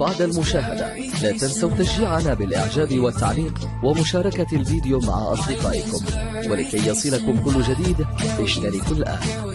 بعد المشاهدة لا تنسوا تشجيعنا بالإعجاب والتعليق ومشاركة الفيديو مع أصدقائكم ولكي يصلكم كل جديد اشتركوا الآن.